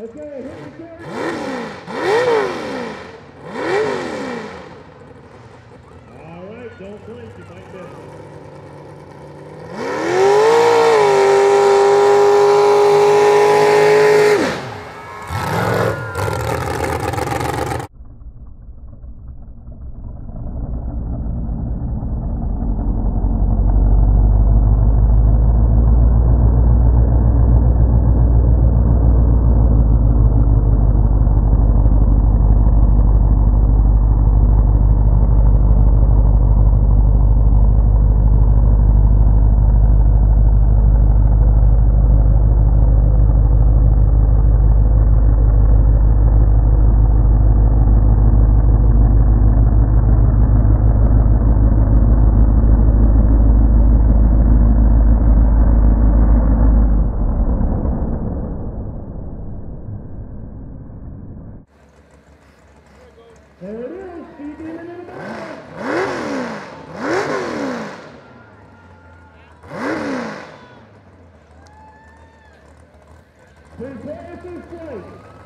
Okay, here we go. All right, don't blink, you might miss. There it is. Prepare to fight.